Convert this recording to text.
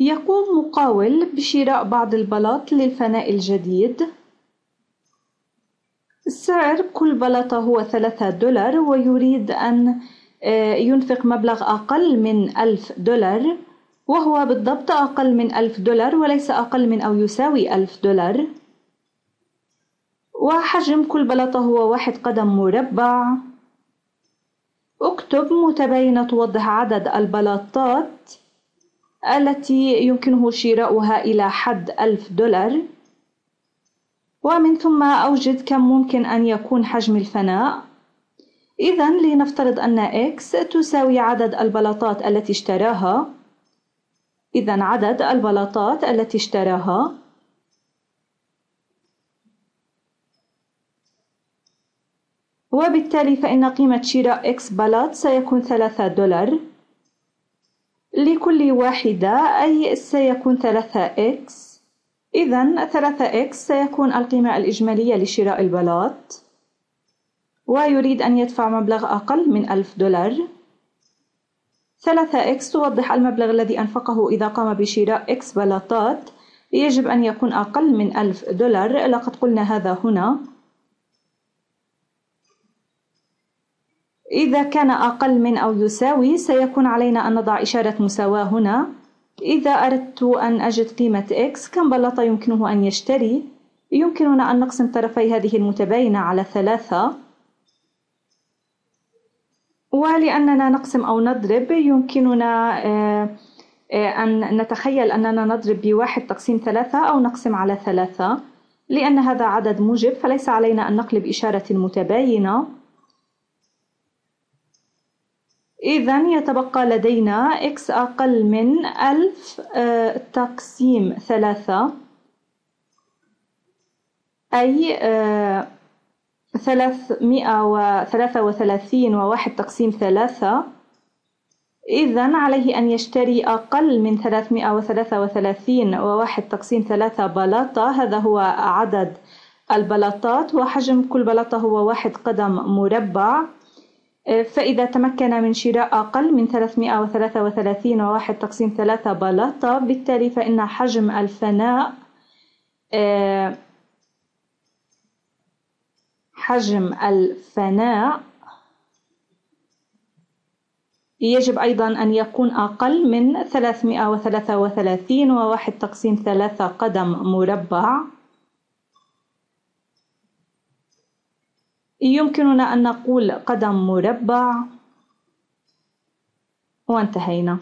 يقوم مقاول بشراء بعض البلاط للفناء الجديد. سعر كل بلاطة هو ثلاثة دولار ويريد أن آه، ينفق مبلغ أقل من ألف دولار وهو بالضبط أقل من ألف دولار وليس أقل من أو يساوي ألف دولار. وحجم كل بلاطة هو واحد قدم مربع. اكتب متباينة توضح عدد البلاطات. التي يمكنه شراؤها إلى حد ألف دولار. ومن ثم أوجد كم ممكن أن يكون حجم الفناء. إذا لنفترض أن x تساوي عدد البلاطات التي اشتراها. إذا عدد البلاطات التي اشتراها. وبالتالي فإن قيمة شراء x بلاط سيكون ثلاثة دولار. لكل واحدة أي سيكون ثلاثة x. إذا ثلاثة x سيكون القيمة الإجمالية لشراء البلاط. ويريد أن يدفع مبلغ أقل من ألف دولار. ثلاثة إكس توضح المبلغ الذي أنفقه إذا قام بشراء إكس بلاطات. يجب أن يكون أقل من ألف دولار. لقد قلنا هذا هنا. إذا كان أقل من أو يساوي سيكون علينا أن نضع إشارة مساواة هنا. إذا أردت أن أجد قيمة x كم بلاطة يمكنه أن يشتري؟ يمكننا أن نقسم طرفي هذه المتباينة على ثلاثة. ولأننا نقسم أو نضرب يمكننا آه، آه، أن نتخيل أننا نضرب بواحد تقسيم ثلاثة أو نقسم على ثلاثة. لأن هذا عدد موجب فليس علينا أن نقلب إشارة المتباينة إذا يتبقى لدينا x أقل من ألف آه، تقسيم ثلاثة. أي ثلاثمائة وثلاثة وثلاثين وواحد تقسيم ثلاثة. إذا عليه أن يشتري أقل من ثلاثمائة وثلاثة وثلاثين وواحد تقسيم ثلاثة بلاطة. هذا هو عدد البلاطات وحجم كل بلاطة هو واحد قدم مربع. فإذا تمكن من شراء أقل من 333 وواحد تقسيم ثلاثة بلاطة بالتالي فإن حجم الفناء آه، حجم الفناء يجب أيضا أن يكون أقل من 333 وواحد تقسيم ثلاثة قدم مربع. يمكننا أن نقول قدم مربع. وانتهينا.